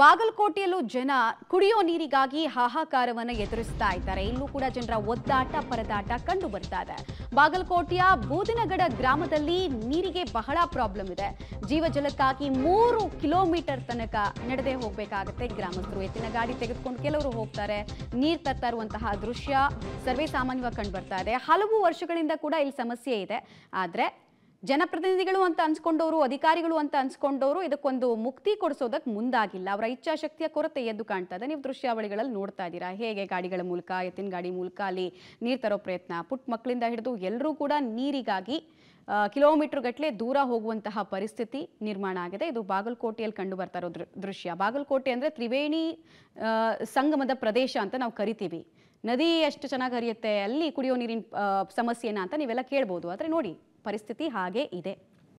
ಬಾಗಲಕೋಟೆಯಲ್ಲೂ ಜನ ಕುಡಿಯೋ ನೀರಿಗಾಗಿ ಹಾಹಾಕಾರವನ್ನು ಎದುರಿಸ್ತಾ ಇದ್ದಾರೆ. ಇಲ್ಲೂ ಕೂಡ ಜನರ ಒದ್ದಾಟ, ಪರದಾಟ ಕಂಡು ಬರ್ತಾ ಇದೆ. ಬಾಗಲಕೋಟೆಯ ಬೂದಿನಗಡ ಗ್ರಾಮದಲ್ಲಿ ನೀರಿಗೆ ಬಹಳ ಪ್ರಾಬ್ಲಮ್ ಇದೆ. ಜೀವಜಲಕ್ಕಾಗಿ ಮೂರು ಕಿಲೋಮೀಟರ್ ತನಕ ನಡೆದೇ ಹೋಗಬೇಕಾಗುತ್ತೆ ಗ್ರಾಮಸ್ಥರು. ಎತ್ತಿನ ಗಾಡಿ ತೆಗೆದುಕೊಂಡು ಕೆಲವರು ಹೋಗ್ತಾರೆ. ನೀರು ತರ್ತಾ ಇರುವಂತಹ ದೃಶ್ಯ ಸರ್ವೇ ಸಾಮಾನ್ಯವಾಗಿ ಕಂಡು ಇದೆ. ಹಲವು ವರ್ಷಗಳಿಂದ ಕೂಡ ಇಲ್ಲಿ ಸಮಸ್ಯೆ ಇದೆ. ಆದರೆ ಜನಪ್ರತಿನಿಧಿಗಳು ಅಂತ ಅನ್ಸ್ಕೊಂಡವರು, ಅಧಿಕಾರಿಗಳು ಅಂತ ಅನ್ಸ್ಕೊಂಡವರು ಇದಕ್ಕೊಂದು ಮುಕ್ತಿ ಕೊಡಿಸೋದಕ್ಕೆ ಮುಂದಾಗಿಲ್ಲ. ಅವರ ಇಚ್ಛಾಶಕ್ತಿಯ ಕೊರತೆ ಎದ್ದು ಕಾಣ್ತಾ ಇದೆ ನೀವು ದೃಶ್ಯಾವಳಿಗಳಲ್ಲಿ ನೋಡ್ತಾ ಇದ್ದೀರಾ. ಹೇಗೆ ಗಾಡಿಗಳ ಮೂಲಕ, ಎತ್ತಿನ ಗಾಡಿ ಮೂಲಕ ಅಲ್ಲಿ ನೀರು ತರೋ ಪ್ರಯತ್ನ ಪುಟ್ ಮಕ್ಕಳಿಂದ ಹಿಡಿದು ಎಲ್ಲರೂ ಕೂಡ ನೀರಿಗಾಗಿ ಕಿಲೋಮೀಟರ್ ಗಟ್ಟಲೆ ದೂರ ಹೋಗುವಂತಹ ಪರಿಸ್ಥಿತಿ ನಿರ್ಮಾಣ ಆಗಿದೆ. ಇದು ಬಾಗಲಕೋಟೆಯಲ್ಲಿ ಕಂಡು ಬರ್ತಾ ಇರೋ ದೃಶ್ಯ. ಬಾಗಲಕೋಟೆ ಅಂದರೆ ತ್ರಿವೇಣಿ ಸಂಗಮದ ಪ್ರದೇಶ ಅಂತ ನಾವು ಕರಿತೀವಿ. ನದಿ ಎಷ್ಟು ಚೆನ್ನಾಗಿ ಹರಿಯುತ್ತೆ, ಅಲ್ಲಿ ಕುಡಿಯೋ ನೀರಿನ ಸಮಸ್ಯೆನ ಅಂತ ನೀವೆಲ್ಲ ಕೇಳ್ಬೋದು. ಆದರೆ ನೋಡಿ, ಪರಿಸ್ಥಿತಿ ಹಾಗೆ ಇದೆ.